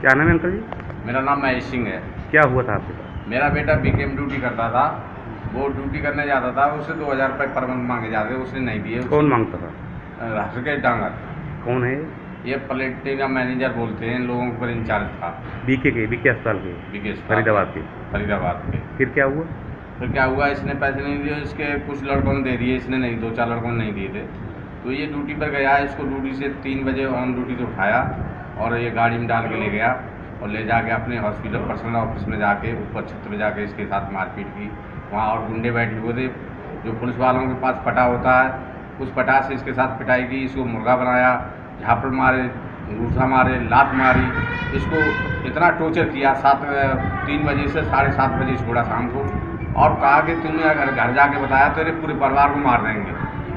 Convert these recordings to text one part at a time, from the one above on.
क्या नाम है अंकल जी? मेरा नाम महेश सिंह है। क्या हुआ था आपके साथ मेरा बेटा बीकेएम ड्यूटी करता था। वो ड्यूटी करने जाता था उसे दो हज़ार रुपये पर मंथ मांगे जाते उसने नहीं दिए। कौन माँगता था? हर्षकेश डांगर। कौन है ये? प्लेटी का मैनेजर बोलते हैं लोगों के ऊपर इंचार्ज था। बीके के बीके अस्पताल के? विकेश फरीदाबाद के? फरीदाबाद के। फिर क्या हुआ? फिर क्या हुआ? इसने पैसे नहीं दिए इसके कुछ लड़कों ने दे दिए इसने नहीं दो चार लड़कों ने नहीं दिए थे। तो ये ड्यूटी पर गया इसको ड्यूटी से तीन बजे ऑन ड्यूटी से उठाया। और ये गाड़ी में डाल के ले गया और ले जाके अपने हॉस्पिटल, पर्सनल ऑफ़िस में जाके, ऊपर छत में जाके इसके साथ मारपीट की। वहाँ और गुंडे बैठे हुए थे। जो पुलिस वालों के पास पटा होता है, उस पटा से इसके साथ पिटाई की, इसको मुर्गा बनाया, झापड़ मारे अंगूठा मारे, लात मारी। इसको इतना टॉर्चर किया, सात, तीन बजे से साढ़े सात बजे छोड़ा शाम को। और कहा कि तुमने अगर घर जाके बताया, तेरे पूरे परिवार को मार देंगे।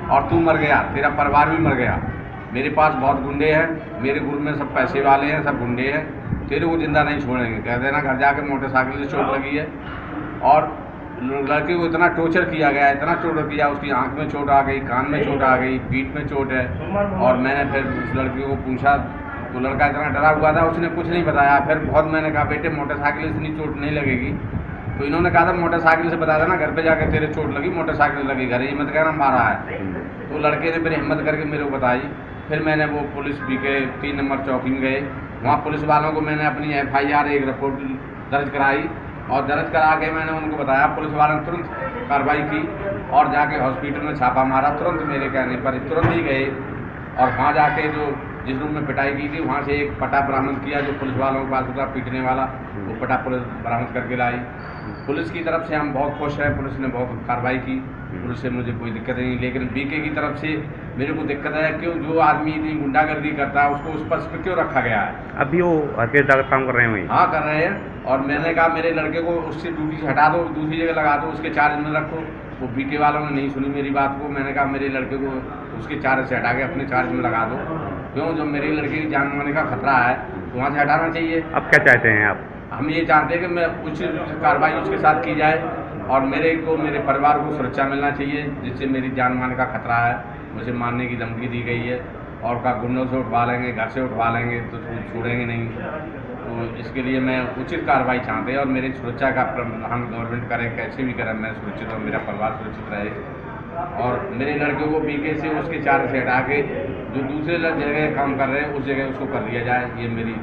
और तू मर गया, तेरा परिवार भी मर गया। मेरे पास बहुत गुंडे हैं, मेरे ग्रुप में सब पैसे वाले हैं, सब गुंडे हैं। तेरे को ज़िंदा नहीं छोड़ेंगे। कह देना घर जाके मोटरसाइकिल से चोट लगी है। और लड़के को इतना टॉर्चर किया गया इतना टॉर्चर किया, उसकी आँख में चोट आ गई, कान में चोट आ गई, पीठ में चोट है। और मैंने फिर उस लड़के को पूछा तो लड़का इतना डरा हुआ था, उसने कुछ नहीं बताया। फिर बहुत मैंने कहा, बेटे, मोटरसाइकिल इतनी चोट नहीं लगेगी। तो इन्होंने कहा था, मोटरसाइकिल से बता देना, घर पे जाकर तेरे चोट लगी, मोटरसाइकिल लगी, घर ही मत कहना मारा है। तो लड़के ने फिर हिम्मत करके मेरे को बताई। फिर मैंने वो पुलिस भी के तीन नंबर चौकी में गए। वहाँ पुलिस वालों को मैंने अपनी एफ़ आई आर एक रिपोर्ट दर्ज कराई और दर्ज करा के मैंने उनको बताया। पुलिस वालों ने तुरंत कार्रवाई की और जाके हॉस्पिटल में छापा मारा। तुरंत मेरे कहने पर तुरंत ही गए और वहाँ जाके जो जिस रूम में पिटाई की थी, वहाँ से एक पटा बरामद किया जो पुलिस वालों के पास था पीटने वाला। वो पटा पुलिस बरामद करके लाई। पुलिस की तरफ़ से हम बहुत खुश हैं। पुलिस ने बहुत कार्रवाई की। पुलिस से मुझे कोई दिक्कत नहीं। लेकिन बीके की तरफ़ से मेरे को दिक्कत है क्यों? जो आदमी इतनी गुंडागर्दी करता है उसको उस पर क्यों रखा गया है? अभी वो हरकेश काम कर रहे हैं हाँ कर रहे हैं। और मैंने कहा मेरे लड़के को उससे ड्यूटी से हटा दो दूसरी जगह लगा दो उसके चार्ज में रखो। वो बीके वालों ने नहीं सुनी मेरी बात को। मैंने कहा मेरे लड़के को उसके चार्ज से हटा के अपने चार्ज में लगा दो। क्यों? जब मेरे लड़के की जान मारने का खतरा है तो वहाँ से हटाना चाहिए। अब क्या चाहते हैं आप? हम ये चाहते हैं कि मैं उचित कार्रवाई उसके साथ की जाए और मेरे को मेरे परिवार को सुरक्षा मिलना चाहिए जिससे मेरी जान मारने का खतरा है। मुझे मारने की धमकी दी गई है। और का गुंडों से उठवा लेंगे घर से उठवा लेंगे तो छोड़ेंगे नहीं। तो इसके लिए मैं उचित कार्रवाई चाहते हैं और मेरी सुरक्षा का हम गवर्नमेंट करें कैसे भी करें मैं सुरक्षित और मेरा परिवार सुरक्षित रहे। और मेरे लड़के को बीके से उसके चार्ज से हटा के जो दूसरे जगह काम कर रहे हैं उस जगह उसको कर दिया जाए ये मेरी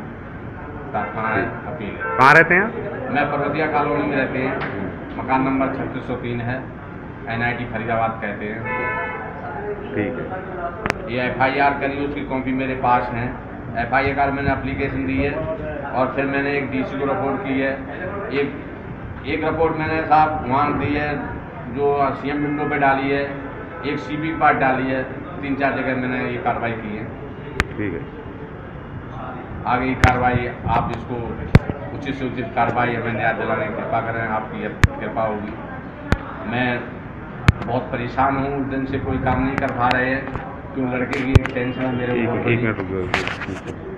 प्रार्थना है अपील है। कहाँ रहते हैं मैं पर्वतिया कॉलोनी में रहते हैं। मकान नंबर छत्तीस सौ तीन है। एन आई टी फरीदाबाद कहते हैं। ठीक है। ये एफ़ आई आर करी उसकी कॉपी मेरे पास है। एफ़ आई आर मैंने अप्लीकेशन दी है और फिर मैंने एक डी सी को रिपोर्ट की है। एक एक रिपोर्ट मैंने साहब वहाँ दी है जो सी एम विंडो पे डाली है एक सी बी पार्ट डाली है तीन चार जगह मैंने ये कार्रवाई की है। ठीक है। आगे की कार्रवाई आप इसको उचित से उचित कार्रवाई हमें न्याय दिलाने की कृपा करें आपकी कृपा होगी। मैं बहुत परेशान हूँ उस दिन से कोई काम नहीं कर पा रहे हैं। क्यों लड़के की एक टेंशन है मेरे एक मिनट रुक जाओ।